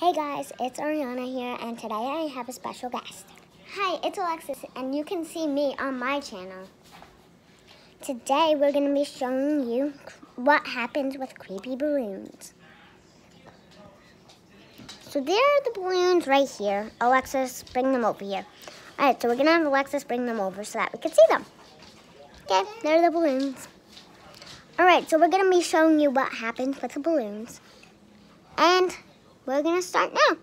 Hey guys, it's Ariana here, and today I have a special guest. Hi, it's Alexis, and you can see me on my channel. Today we're going to be showing you what happens with creepy balloons. So there are the balloons right here. Alexis, bring them over here. Alright, so we're going to have Alexis bring them over so that we can see them. Okay, there are the balloons. Alright, so we're going to be showing you what happens with the balloons. And we're going to start now.